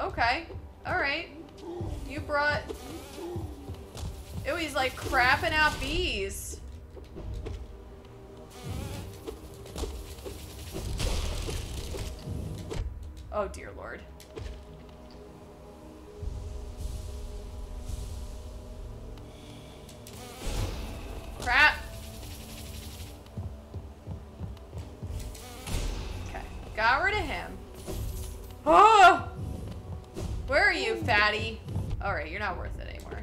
Okay. Alright. You brought... Ew, he's like crapping out bees. Oh dear lord. Crap. Okay, got rid of him. Oh! Where are you, fatty? Alright, you're not worth it anymore.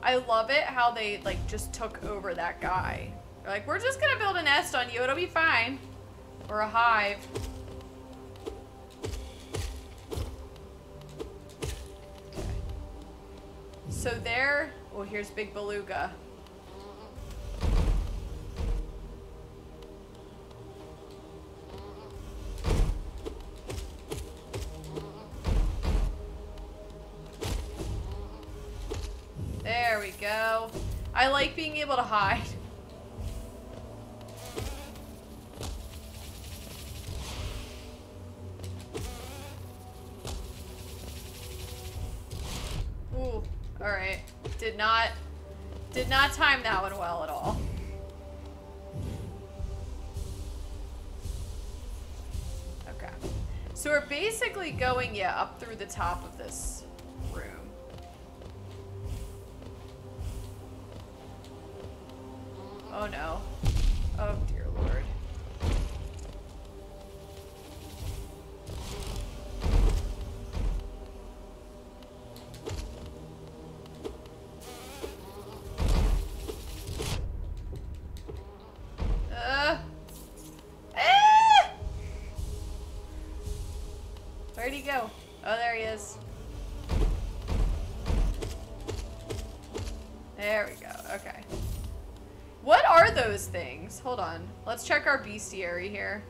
I love it how they, like, just took over that guy. They're like, we're just gonna build a nest on you, it'll be fine. Or a hive. So there, oh, here's Big Beluga. Hide. Ooh, alright. Did not, did not time that one well at all. Okay. So we're basically going, yeah, up through the top of this things. Hold on. Let's check our bestiary here.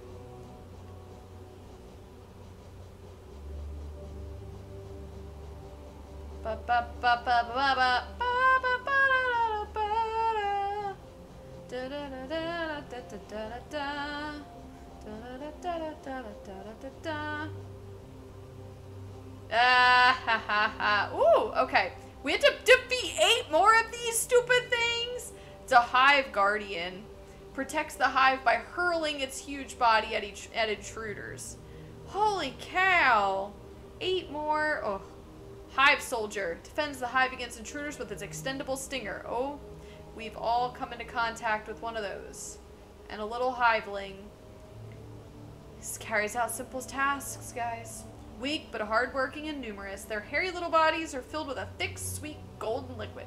Ah, ha, ha, ha. Ooh, okay. We have to defeat eight more of these stupid things? It's a hive guardian. Protects the hive by hurling its huge body at each at intruders. Holy cow! Eight more. Oh. Hive soldier. Defends the hive against intruders with its extendable stinger. Oh, we've all come into contact with one of those. And a little hiveling. This carries out simple tasks, guys. Weak, but hardworking and numerous, their hairy little bodies are filled with a thick, sweet, golden liquid.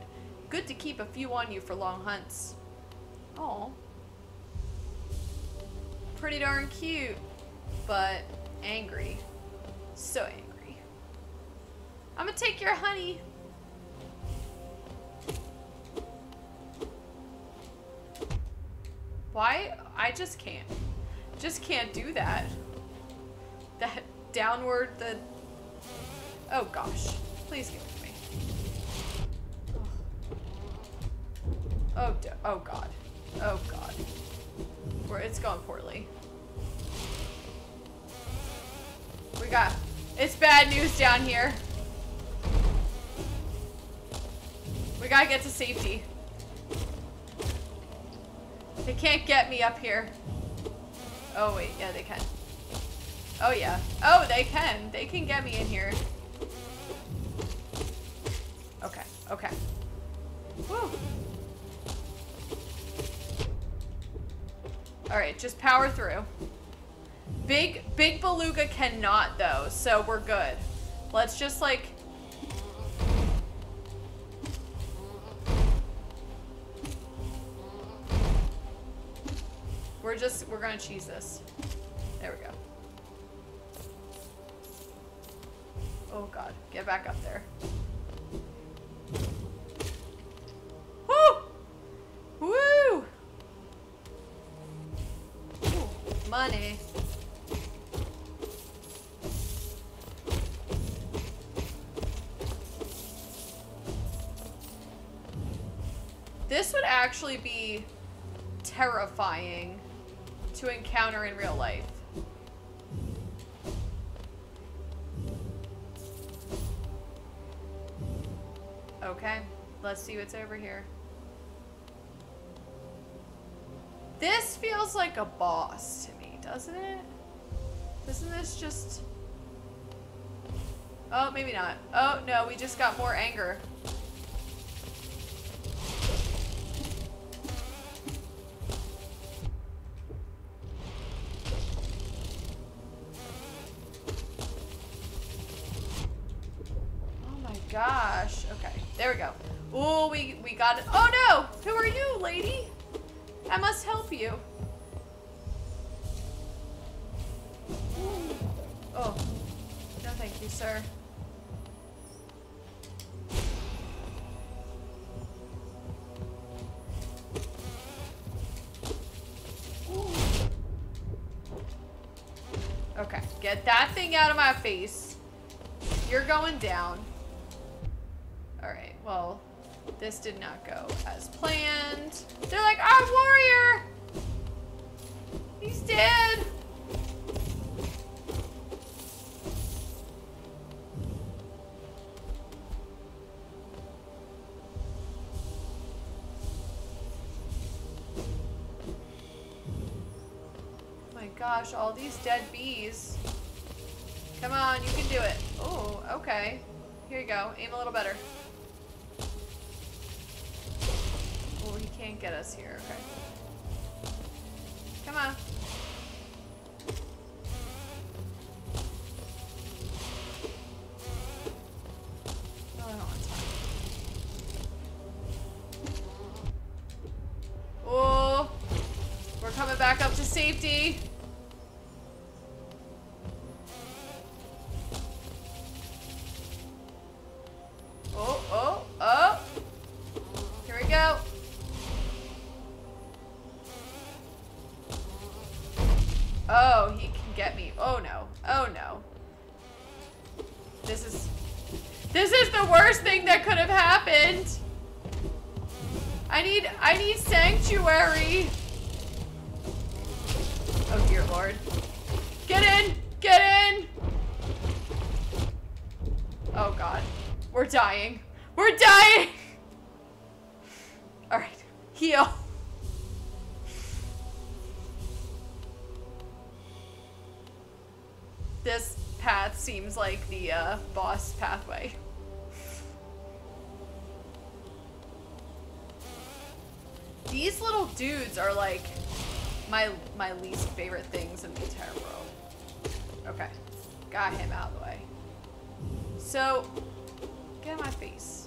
Good to keep a few on you for long hunts. Oh, Pretty darn cute, but angry. So angry. I'm gonna take your honey. Why? I just can't. Just can't do that. That downward, the... Oh gosh. Please give it to me. Oh, oh god. Oh god. It's going poorly. We got... It's bad news down here. We gotta get to safety. They can't get me up here. Oh wait, yeah they can. Oh yeah. Oh, they can. They can get me in here. Alright, just power through. Big, big beluga cannot though, so we're good. Let's just like... We're just, we're gonna cheese this. There we go. Oh god, get back up there. Money. This would actually be terrifying to encounter in real life. Okay, let's see what's over here. This feels like a boss to doesn't it? Doesn't this just... Oh, maybe not. Oh, no, we just got more anger. Oh my gosh. Okay, there we go. Oh, we, we got it. Oh no! Who are you, lady? I must help you. Sir. Okay, get that thing out of my face. You're going down. Alright, well, this did not go as planned. They're like, our warrior! He's dead! Gosh, all these dead bees. Come on, you can do it. Oh, okay. Here you go. Aim a little better. Oh, he can't get us here. Okay. Come on. I need I need sanctuary. Oh dear lord. Get in! Get in! Oh god. We're dying. We're dying! Alright. Heal. This path seems like the uh, boss pathway. These little dudes are like my my least favorite things in the entire world. Okay. Got him out of the way. So, get in my face.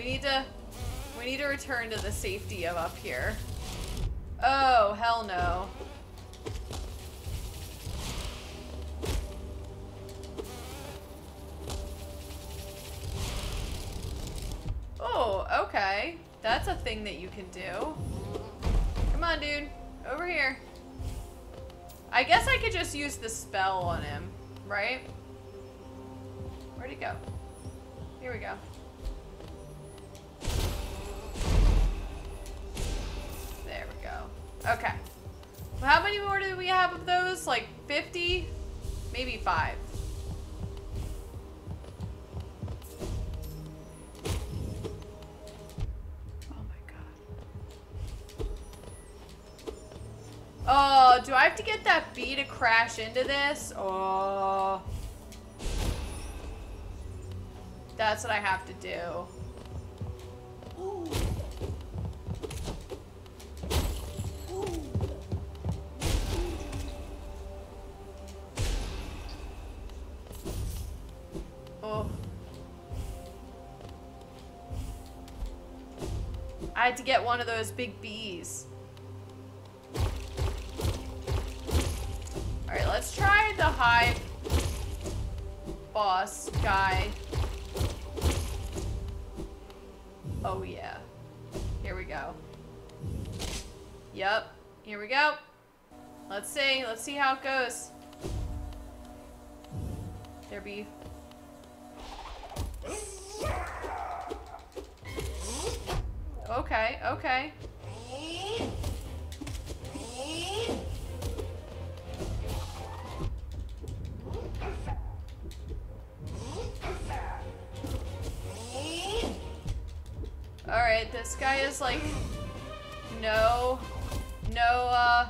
We need to we need to return to the safety of up here. Oh, hell no. Oh, okay. That's a thing that you can do. Come on, dude. Over here. I guess I could just use the spell on him, right? Where'd he go? Here we go. Do I have to get that bee to crash into this? Oh. That's what I have to do. Oh. I had to get one of those big bees. Boss guy. Oh yeah. Here we go. Yep. Here we go. Let's see. Let's see how it goes. There be. Okay, okay. Alright, this guy is like, no, no, uh,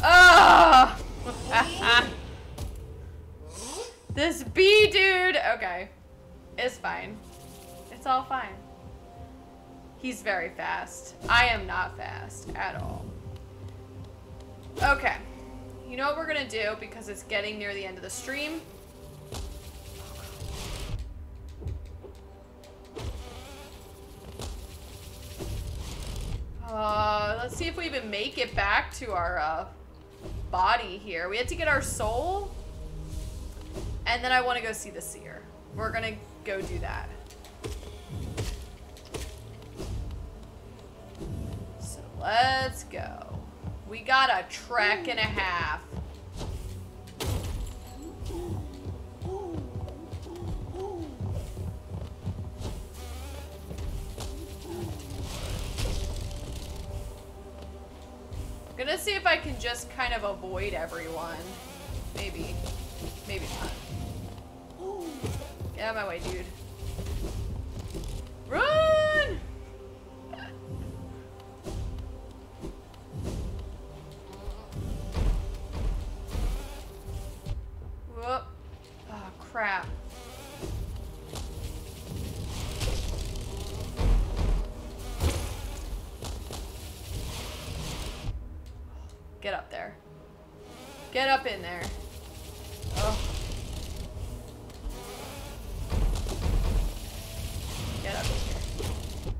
Ah! this bee dude. Okay. It's fine. It's all fine. He's very fast. I am not fast at all. Okay. You know what we're gonna do because it's getting near the end of the stream? Uh, let's see if we even make it back to our uh, body here. We had to get our soul. And then I want to go see the seer. We're going to go do that. Let's go. We got a trek and a half. Gonna see if I can just kind of avoid everyone. Maybe. Maybe not. Get out of my way, dude. Run! Get up in there. Get up here.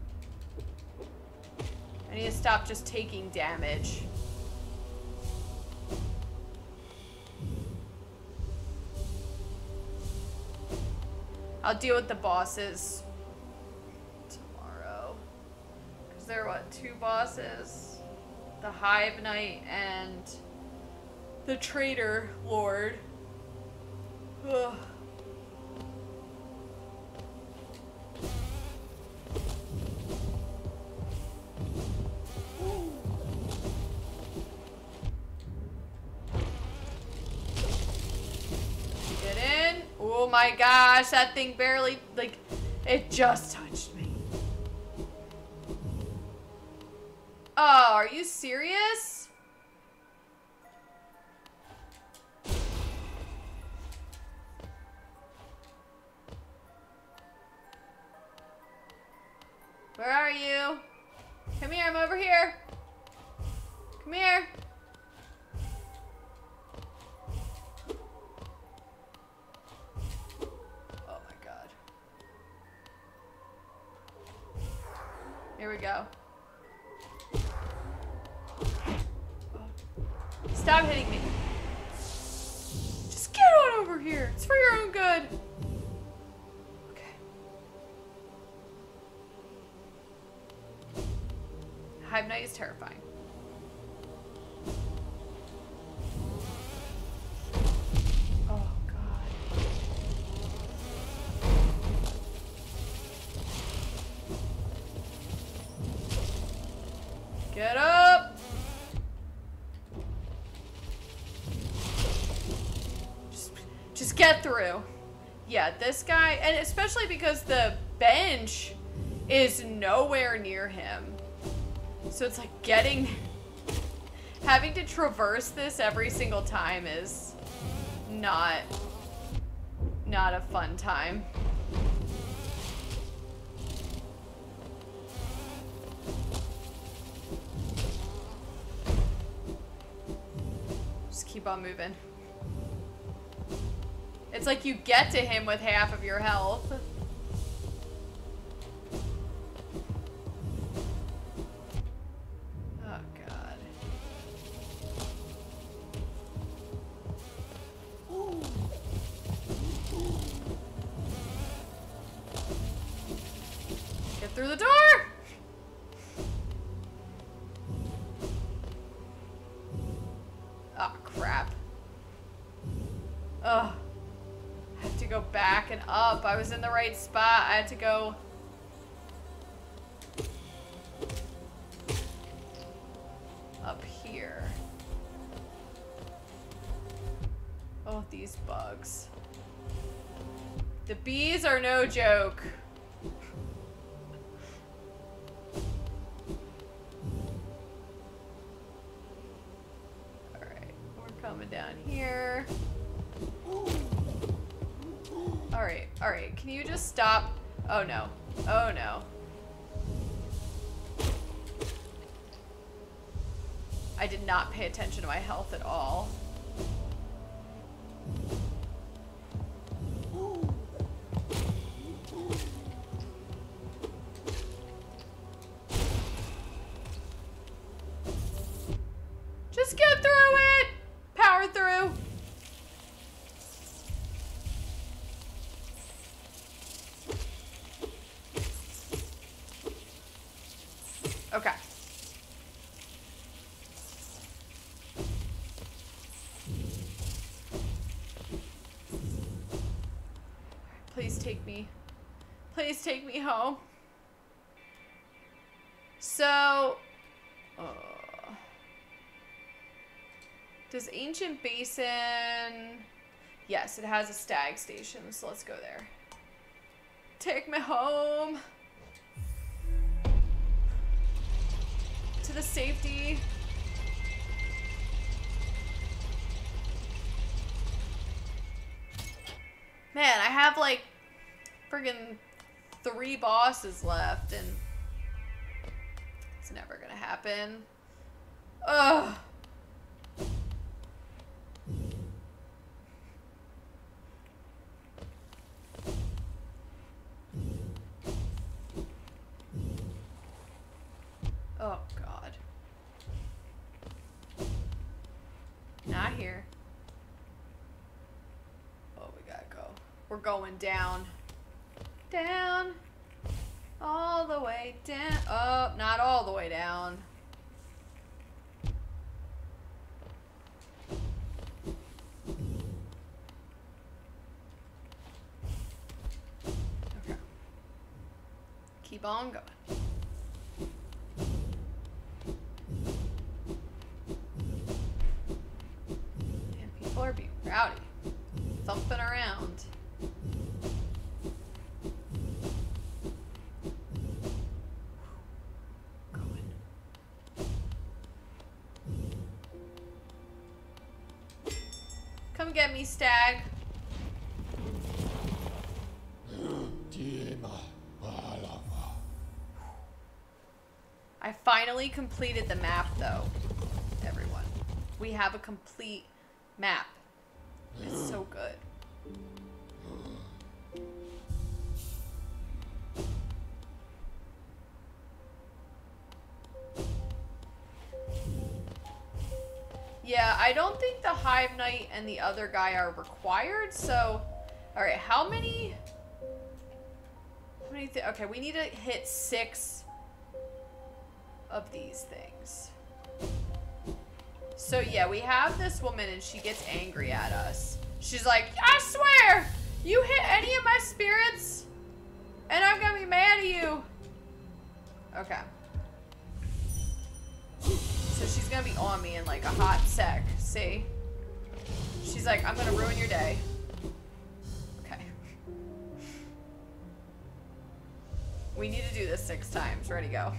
I need to stop just taking damage. I'll deal with the bosses tomorrow. Because there are, what, two bosses? the Hive Knight and the Traitor Lord. Ugh. Get in. Oh my gosh, that thing barely, like, it just touched me. Oh, are you serious? Come here, I'm over here. Come here. Oh my god. Here we go. Stop hitting me. Just get on over here. It's for your own good. Hive Knight is terrifying. Oh, God. Get up! Just, just get through. Yeah, this guy, and especially because the bench is nowhere near him. So it's like getting, having to traverse this every single time is not, not a fun time. Just keep on moving. It's like you get to him with half of your health. Right spot. I had to go... Up here. Oh, these bugs. The bees are no joke. Alright, we're coming down here. Alright, alright, can you just stop? Oh no. Oh no. I did not pay attention to my health at all. So, uh, does Ancient Basin... Yes, it has a stag station, so let's go there. Take me home. To the safety. Man, I have like friggin' three bosses left and it's never gonna happen. Ugh. Oh god. Not here. Oh, we gotta go. We're going down. Down. All the way down. Oh, not all the way down. Okay. Keep on going. Stag. I finally completed the map, though. Everyone. We have a complete map. It's so good. Yeah, I don't think the Hive Knight and the other guy are required, so... Alright, how many... How many Okay, we need to hit six of these things. So yeah, we have this woman and she gets angry at us. She's like, I swear, you hit any of my spirits and I'm gonna be mad at you. Okay. So she's gonna be on me in like a hot sec, see? She's like, I'm gonna ruin your day. Okay. We need to do this six times. Ready, go.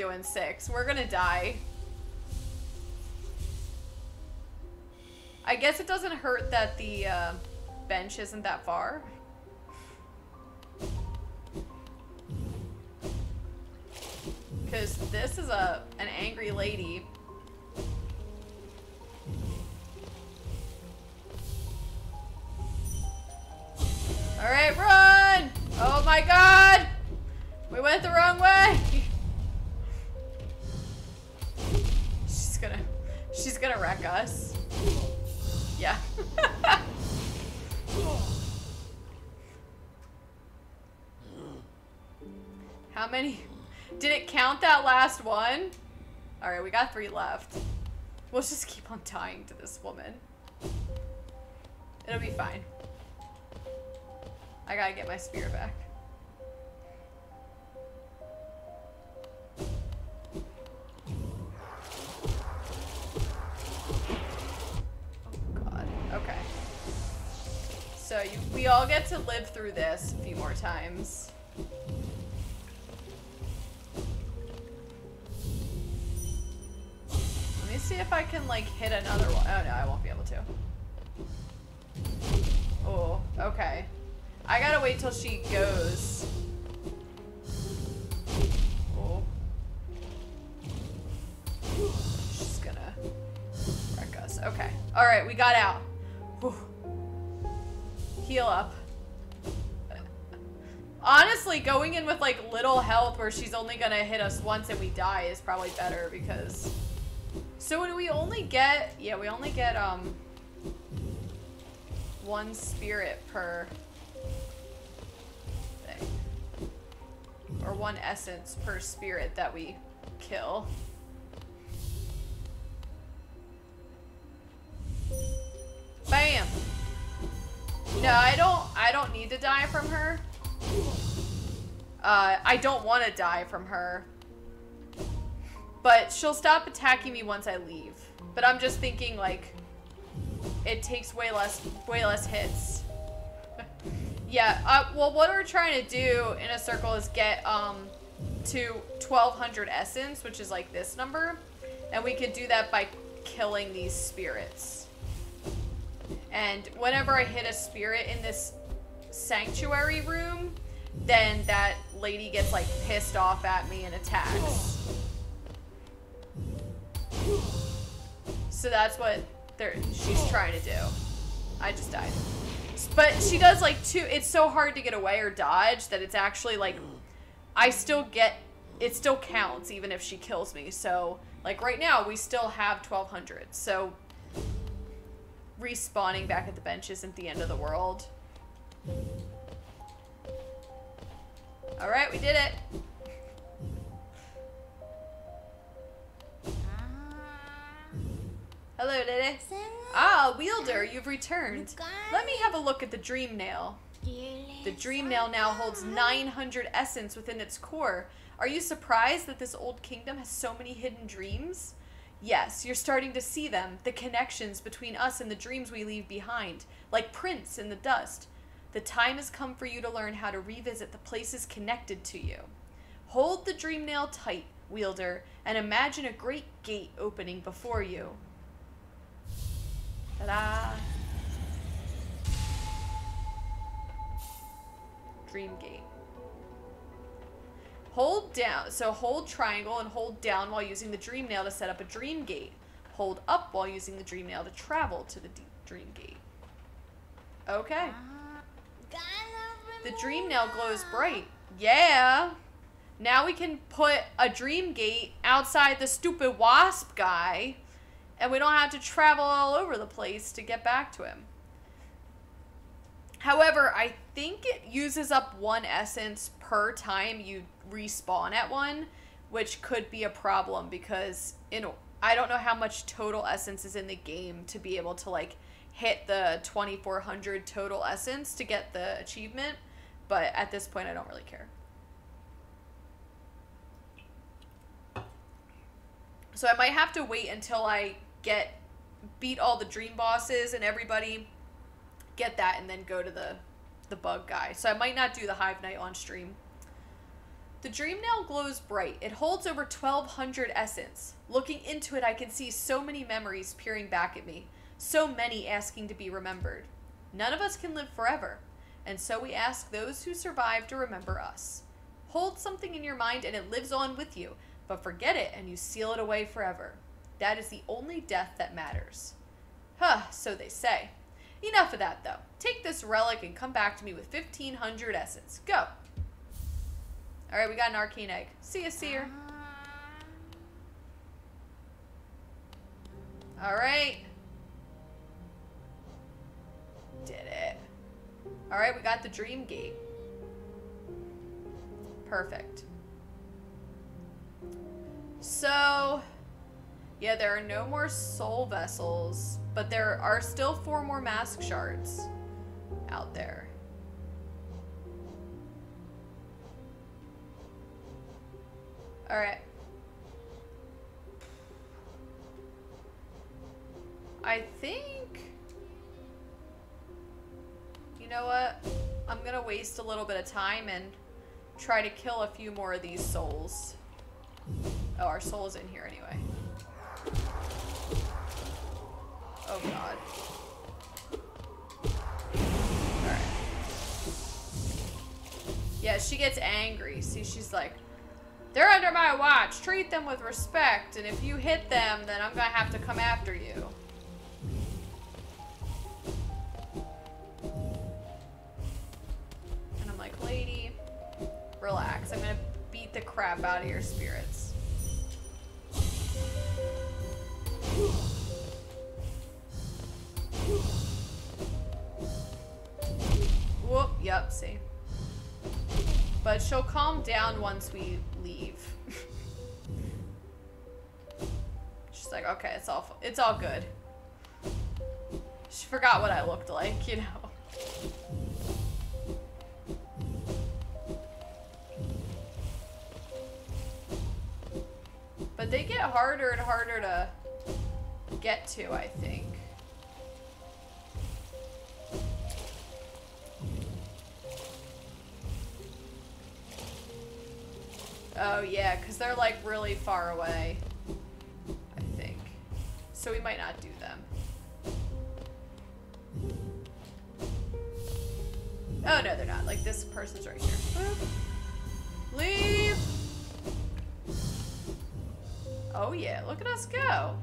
Doing six. We're gonna die. I guess it doesn't hurt that the uh, bench isn't that far. Because this is a an angry lady. Us. Yeah. How many? Did it count that last one? All right, we got three left. We'll just keep on dying to this woman. It'll be fine. I gotta get my spear back. So you, we all get to live through this a few more times. Let me see if I can like hit another one. Oh no, I won't be able to. Oh, okay. I gotta wait till she goes. Oh. She's gonna wreck us. Okay. Alright, we got out. Heal up. Honestly, going in with like little health where she's only gonna hit us once and we die is probably better because... So do we only get... Yeah, we only get, um... One spirit per thing. Or one essence per spirit that we kill. Bam! No, I don't I don't need to die from her. Uh, I don't want to die from her. But she'll stop attacking me once I leave. But I'm just thinking like it takes way less way less hits. yeah, uh, well what we're trying to do in a circle is get um to 1200 essence, which is like this number. And we could do that by killing these spirits. And whenever I hit a spirit in this sanctuary room, then that lady gets like pissed off at me and attacks. So that's what she's trying to do. I just died. But she does like two, it's so hard to get away or dodge that it's actually like, I still get, it still counts even if she kills me. So like right now we still have 1200. So respawning back at the bench isn't the end of the world. All right, we did it. Hello, Lily. Ah, Wielder, you've returned. Let me have a look at the Dream Nail. The Dream Nail now holds 900 essence within its core. Are you surprised that this old kingdom has so many hidden dreams? Yes, you're starting to see them, the connections between us and the dreams we leave behind, like prints in the dust. The time has come for you to learn how to revisit the places connected to you. Hold the dream nail tight, wielder, and imagine a great gate opening before you. Ta-da! Dream gate. Hold down, so hold triangle and hold down while using the dream nail to set up a dream gate. Hold up while using the dream nail to travel to the dream gate. Okay. The dream nail glows bright. Yeah. Now we can put a dream gate outside the stupid wasp guy and we don't have to travel all over the place to get back to him. However, I think it uses up one essence per time you respawn at one, which could be a problem because in I don't know how much total essence is in the game to be able to like hit the 2400 total essence to get the achievement, but at this point I don't really care. So I might have to wait until I get beat all the dream bosses and everybody get that and then go to the the bug guy. So I might not do the Hive Knight on stream. The dream nail glows bright. It holds over 1200 essence. Looking into it, I can see so many memories peering back at me. So many asking to be remembered. None of us can live forever, and so we ask those who survive to remember us. Hold something in your mind and it lives on with you, but forget it and you seal it away forever. That is the only death that matters. Huh, so they say. Enough of that, though. Take this relic and come back to me with 1500 essence. Go. Alright, we got an arcane egg. See ya, seer. Alright. Did it. Alright, we got the dream gate. Perfect. So, yeah, there are no more soul vessels, but there are still four more mask shards out there. Alright. I think... You know what? I'm gonna waste a little bit of time and try to kill a few more of these souls. Oh, our soul's in here anyway. Oh god. Alright. Yeah, she gets angry. See, she's like, they're under my watch. Treat them with respect. And if you hit them, then I'm to have to come after you. And I'm like, lady, relax. I'm to beat the crap out of your spirits. Whoop, yep, see. But she'll calm down once we leave. She's like, okay, it's all it's all good. She forgot what I looked like, you know. But they get harder and harder to get to, I think. Oh, yeah, because they're like really far away. I think. So we might not do them. Oh, no, they're not. Like, this person's right here. Leave! Oh, yeah. Look at us go.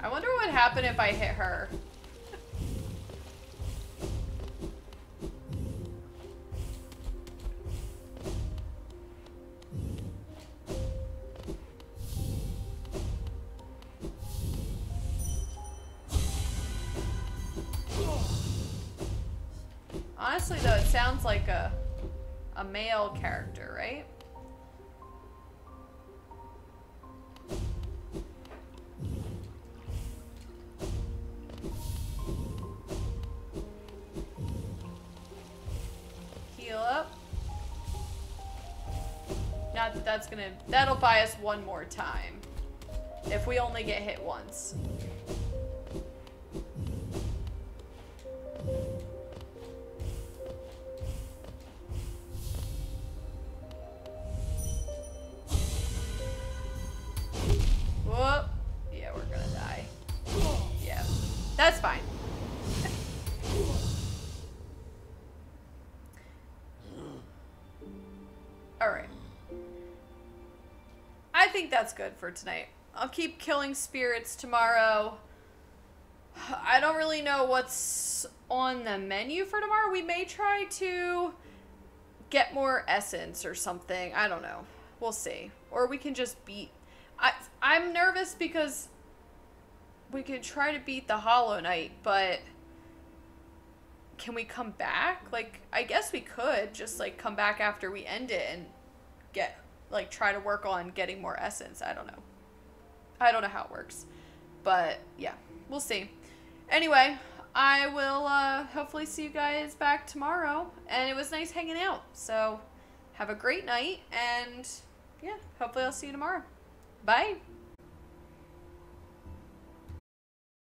I wonder what would happen if I hit her. Honestly, though, it sounds like a a male character, right? Heal up. Not that that's gonna... That'll buy us one more time. If we only get hit once. Think that's good for tonight. I'll keep killing spirits tomorrow. I don't really know what's on the menu for tomorrow. We may try to get more essence or something. I don't know. We'll see. Or we can just beat I I'm nervous because we could try to beat the Hollow Knight, but can we come back? Like I guess we could just like come back after we end it and get like try to work on getting more essence. I don't know. I don't know how it works. But yeah, we'll see. Anyway, I will uh, hopefully see you guys back tomorrow. And it was nice hanging out. So have a great night. And yeah, hopefully I'll see you tomorrow. Bye.